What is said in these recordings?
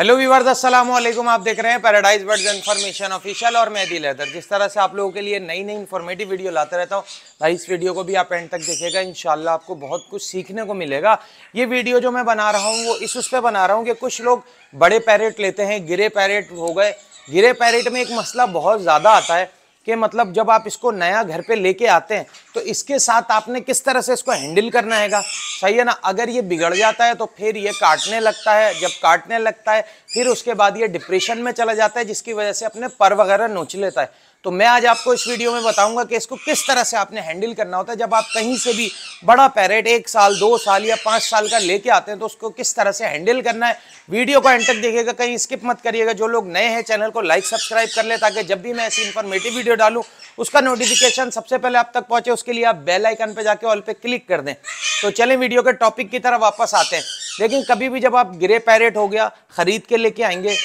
Hello viewers अस्सलाम वालेकुम आप देख रहे हैं पैराडाइज बर्ड्स इन्फॉर्मेशन ऑफिशियल और मैं दिल हैदर। जिस तरह से आप लोगों के लिए नई नई इन्फॉर्मेटिव वीडियो लाते रहता हूँ, भाई, इस वीडियो को भी आप एंड तक देखेगा इंशाल्लाह आपको बहुत कुछ सीखने को मिलेगा। ये वीडियो जो मैं बना रहा हूँ, वो इस उस पर बना रहा हूँ कि कुछ लोग बड़े पैरेट लेते हैं, गिरे पैरेट हो गए। गिरे पैरेट में एक मसला बहुत ज़्यादा आता है। कि मतलब जब आप इसको नया घर पे लेके आते हैं तो इसके साथ आपने किस तरह से इसको हैंडल करना हैगा? सही है ना? अगर ये बिगड़ जाता है तो फिर ये काटने लगता है। जब काटने लगता है, फिर उसके बाद ये डिप्रेशन में चला जाता है, जिसकी वजह से अपने पर वगैरह नोच लेता है। तो मैं आज आपको इस वीडियो में बताऊँगा कि इसको किस तरह से आपने हैंडल करना होता है। जब आप कहीं से भी बड़ा पैरेट एक साल, दो साल या पाँच साल का लेके आते हैं तो उसको किस तरह से हैंडल करना है, वीडियो को एंड तक देखिएगा, कहीं स्किप मत करिएगा। जो लोग नए हैं, चैनल को लाइक, सब्सक्राइब कर ले, ताकि जब भी मैं ऐसी इन्फॉर्मेटिव वीडियो डालूँ, उसका नोटिफिकेशन सबसे पहले आप तक पहुँचे, उसके लिए आप बेल आइकन पे जाके ऑल पे क्लिक कर दें। तो चलें, वीडियो के टॉपिक की तरफ़ वापस आते हैं। लेकिन कभी भी जब आप ग्रे पैरेट हो गया, खरीद के लेके आएँगे,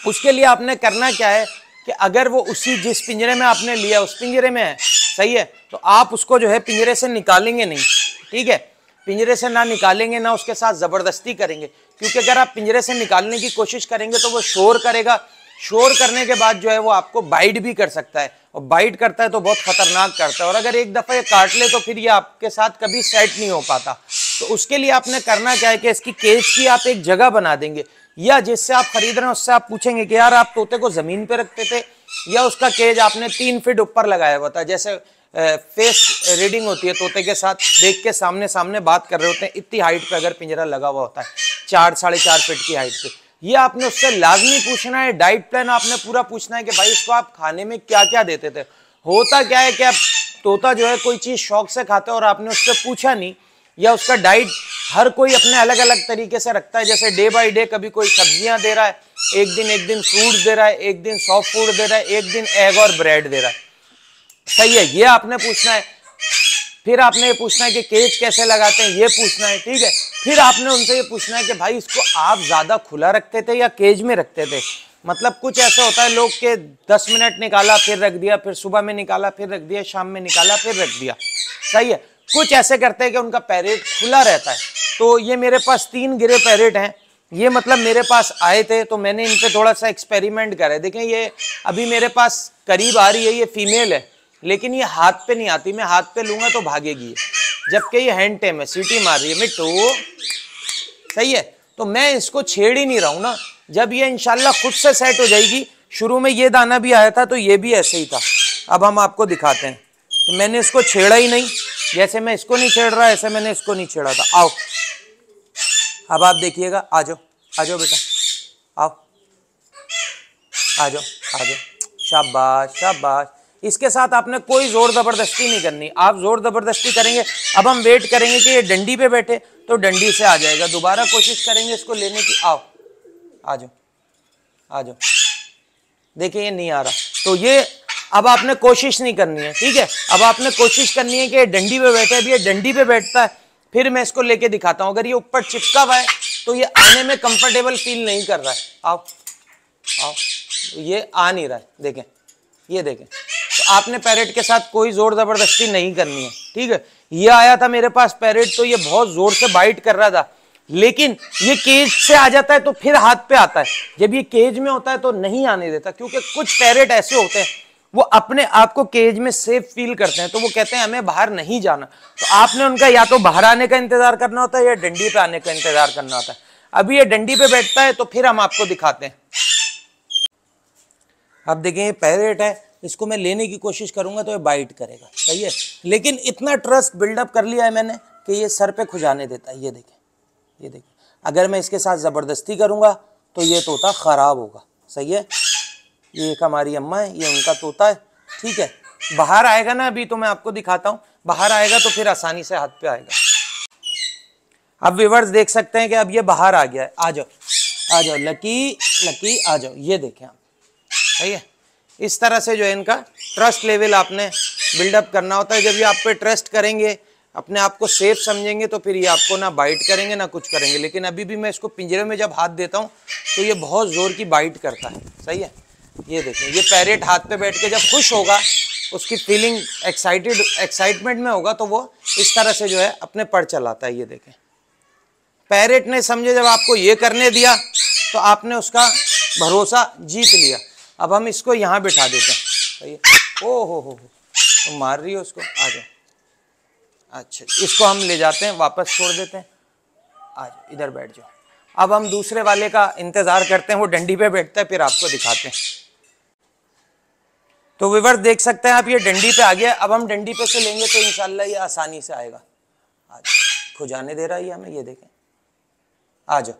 उसके लिए आपने करना क्या है कि अगर वो उसी जिस पिंजरे में आपने लिया, उस पिंजरे में है, सही है तो आप उसको जो है पिंजरे से निकालेंगे नहीं, ठीक है? पिंजरे से ना निकालेंगे, ना उसके साथ ज़बरदस्ती करेंगे, क्योंकि अगर आप पिंजरे से निकालने की कोशिश करेंगे तो वो शोर करेगा। शोर करने के बाद जो है वो आपको बाइट भी कर सकता है, और बाइट करता है तो बहुत खतरनाक करता है, और अगर एक दफ़ा ये काट ले तो फिर ये आपके साथ कभी सेट नहीं हो पाता। तो उसके लिए आपने करना क्या है कि इसकी केज की आप एक जगह बना देंगे या जिससे आप खरीद रहे हैं, उससे आप पूछेंगे कि यार आप तोते को ज़मीन पे रखते थे, या उसका केज आपने तीन फीट ऊपर लगाया हुआ था, जैसे फेस रीडिंग होती है तोते के साथ, देख के सामने सामने बात कर रहे होते हैं, इतनी हाइट पे अगर पिंजरा लगा हुआ होता है, चार, साढ़े चार फीट की हाइट पे। ये आपने उससे लाजमी पूछना है डाइट प्लान आपने पूरा पूछना है कि भाई इसको आप खाने में क्या क्या देते थे? होता क्या है कि आप तोता जो है कोई चीज़ शौक से खाता और आपने उससे पूछा नहीं या उसका डाइट हर कोई अपने अलग अलग तरीके से रखता है, जैसे डे बाय डे कभी कोई सब्ज़ियाँ दे रहा है, एक दिन एक दिन फ्रूट दे रहा है, एक दिन सॉफ्ट फ़ूड दे रहा है, एक दिन एग और ब्रेड दे रहा है। सही है, ये आपने पूछना है। फिर आपने ये पूछना है कि केज कैसे लगाते हैं, ये पूछना है, ठीक है। फिर आपने उनसे ये पूछना है कि भाई, इसको आप ज़्यादा खुला रखते थे या केज में रखते थे? मतलब कुछ ऐसा होता है, लोग के दस मिनट निकाला, फिर रख दिया, फिर सुबह में निकाला, फिर रख दिया, शाम में निकाला, फिर रख दिया। सही है कुछ ऐसे करते हैं कि उनका पैरेट खुला रहता है। तो ये मेरे पास तीन गिरे पैरेट हैं। ये मतलब मेरे पास आए थे तो मैंने इन पर थोड़ा सा एक्सपेरिमेंट करा है। देखें ये अभी मेरे पास करीब आ रही है, ये फीमेल है। लेकिन ये हाथ पे नहीं आती। मैं हाथ पे लूँगा तो भागेगी जबकि ये हैंड टेम है सीटी मार रही है। मिट्टू, सही है? तो मैं इसको छेड़ ही नहीं रहा हूँ ना। जब ये इंशाल्लाह खुद से सेट हो जाएगी, शुरू में ये दाना भी आया था तो ये भी ऐसे ही था। अब हम आपको दिखाते हैं कि मैंने इसको छेड़ा ही नहीं। जैसे मैं इसको नहीं छेड़ रहा, ऐसे मैंने इसको नहीं छेड़ा था। आओ। अब आप देखिएगा, आ जाओ आ जाओ बेटा। आओ। आ जाओ आ जाओ। शाबाश शाबाश। इसके साथ आपने कोई ज़ोर ज़बरदस्ती नहीं करनी। आप ज़ोर ज़बरदस्ती करेंगे, अब हम वेट करेंगे कि ये डंडी पे बैठे तो डंडी से आ जाएगा। दोबारा कोशिश करेंगे इसको लेने की। आओ। आ जाओ। आ जाओ। देखिए, ये नहीं आ रहा। तो ये अब आपने कोशिश नहीं करनी है, ठीक है? अब आपने कोशिश करनी है कि डंडी पे बैठे अभी ये डंडी पे बैठता है, फिर मैं इसको लेके दिखाता हूँ। अगर ये ऊपर चिपका हुआ है तो ये आने में कंफर्टेबल फील नहीं कर रहा है। आओ आओ, ये आ नहीं रहा है, देखें, ये देखें। तो आपने पैरेट के साथ कोई ज़ोर ज़बरदस्ती नहीं करनी है, ठीक है? ये आया था मेरे पास पैरेट तो ये बहुत ज़ोर से बाइट कर रहा था। लेकिन ये केज से आ जाता है तो फिर हाथ पे आता है। जब ये केज में होता है तो नहीं आने देता, क्योंकि कुछ पैरेट ऐसे होते हैं वो अपने आप को केज में सेफ़ फील करते हैं तो वो कहते हैं, हमें बाहर नहीं जाना। तो आपने उनका या तो बाहर आने का इंतज़ार करना होता है या डंडी पे आने का इंतज़ार करना होता है। अभी ये डंडी पे बैठता है तो फिर हम आपको दिखाते हैं। अब देखें ये पैरेट है, इसको मैं लेने की कोशिश करूँगा तो ये बाइट करेगा, सही है? लेकिन इतना ट्रस्ट बिल्डअप कर लिया है मैंने कि ये सर पे खुजाने देता है। ये देखें ये देखें अगर मैं इसके साथ ज़बरदस्ती करूँगा तो ये तोता ख़राब होगा, सही है? ये एक हमारी अम्मा है, ये उनका तोता है, ठीक है? बाहर आएगा ना अभी तो मैं आपको दिखाता हूँ। बाहर आएगा तो फिर आसानी से हाथ पे आएगा। अब विवर्स देख सकते हैं कि अब ये बाहर आ गया है। आ जाओ आ जाओ, लकी लकी, आ जाओ, ये देखें आप। सही है? इस तरह से जो है इनका ट्रस्ट लेवल आपने बिल्डअप करना होता है। जब ये आप पे ट्रस्ट करेंगे, अपने आप को सेफ़ समझेंगे तो फिर ये आपको ना बाइट करेंगे, ना कुछ करेंगे। लेकिन अभी भी मैं इसको पिंजरे में जब हाथ देता हूँ तो ये बहुत ज़ोर की बाइट करता है। सही है? ये देखें, ये पैरेट हाथ पे बैठ के जब खुश होगा, उसकी फीलिंग एक्साइटेड एक्साइटमेंट में होगा तो वो इस तरह से जो है अपने पर चलाता है, ये देखें। पैरेट ने समझे, जब आपको ये करने दिया तो आपने उसका भरोसा जीत लिया। अब हम इसको यहाँ बिठा देते हैं। ओ हो हो। तो मार रही हो उसको? आ जाओ। अच्छा इसको हम ले जाते हैं, वापस छोड़ देते हैं। आ जाओ, इधर बैठ जाओ। अब हम दूसरे वाले का इंतज़ार करते हैं, वो डंडी पे बैठता है, फिर आपको दिखाते हैं। तो विवर देख सकते हैं आप, ये डंडी पे आ गया। अब हम डंडी पे से लेंगे तो इनशाला ये आसानी से आएगा। आ जाओ, खुजाने दे रहा है हमें, ये देखें। आ जाओ।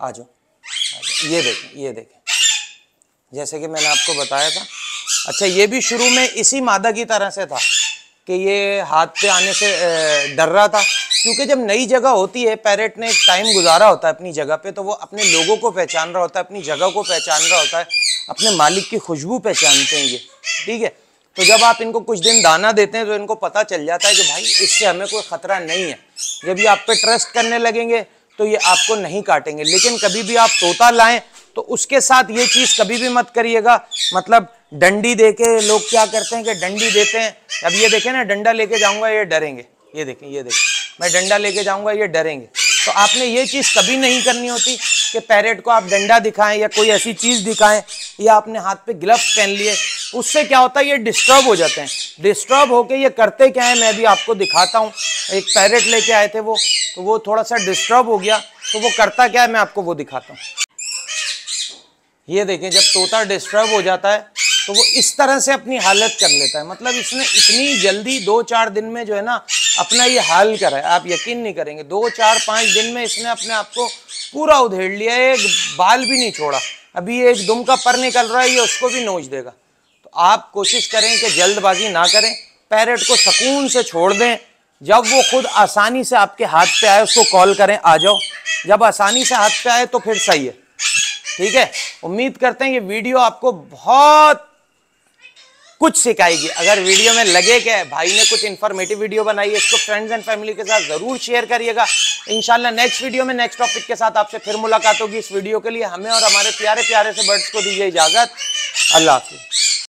आ जाओ। ये देखें ये देखें। जैसे कि मैंने आपको बताया था। अच्छा ये भी शुरू में इसी मादा की तरह से था कि ये हाथ पे आने से डर रहा था। क्योंकि जब नई जगह होती है, पैरेट ने एक टाइम गुजारा होता है अपनी जगह पे तो वो अपने लोगों को पहचान रहा होता है, अपनी जगह को पहचान रहा होता है, अपने मालिक की खुशबू पहचानते हैं ये। ठीक है? तो जब आप इनको कुछ दिन दाना देते हैं तो इनको पता चल जाता है कि भाई, इससे हमें कोई ख़तरा नहीं है। जब ये आप पे ट्रस्ट करने लगेंगे तो ये आपको नहीं काटेंगे। लेकिन कभी भी आप तोता लाएँ तो उसके साथ ये चीज़ कभी भी मत करिएगा। मतलब डंडी दे के लोग क्या करते हैं कि डंडी देते हैं। अब ये देखें ना, डंडा लेके जाऊँगा, ये डरेंगे। ये देखें ये देखें। मैं डंडा लेके जाऊँगा, ये डरेंगे। तो आपने ये चीज़ कभी नहीं करनी होती कि पैरेट को आप डंडा दिखाएँ या कोई ऐसी चीज़ दिखाएँ या आपने हाथ पे ग्लव्स पहन लिए, उससे क्या होता है, ये डिस्टर्ब हो जाते हैं। डिस्टर्ब होके ये करते क्या है, मैं भी आपको दिखाता हूँ। एक पैरेट लेके आए थे वो तो वो थोड़ा सा डिस्टर्ब हो गया तो वो करता क्या है, मैं आपको वो दिखाता हूँ। ये देखें, जब तोता डिस्टर्ब हो जाता है तो वो इस तरह से अपनी हालत कर लेता है। मतलब इसने इतनी जल्दी दो चार दिन में जो है ना अपना ये हाल करा है। आप यकीन नहीं करेंगे, दो चार पाँच दिन में इसने अपने आप को पूरा उधेड़ लिया एक बाल भी नहीं छोड़ा। अभी एक दुम का पर निकल रहा है, ये उसको भी नोच देगा। तो आप कोशिश करें कि जल्दबाजी ना करें, पैरेट को सुकून से छोड़ दें। जब वो खुद आसानी से आपके हाथ पे आए, उसको कॉल करें, आ जाओ। जब आसानी से हाथ पे आए तो फिर सही है। ठीक है? उम्मीद करते हैं ये वीडियो आपको बहुत कुछ सिखाएगी। अगर वीडियो में लगे कि भाई ने कुछ इन्फॉर्मेटिव वीडियो बनाई है, इसको फ्रेंड्स एंड फैमिली के साथ ज़रूर शेयर करिएगा। इंशाल्लाह नेक्स्ट वीडियो में नेक्स्ट टॉपिक के साथ आपसे फिर मुलाकात होगी। इस वीडियो के लिए हमें और हमारे प्यारे प्यारे से बर्ड्स को दीजिए इजाज़त। अल्लाह हाफिज़।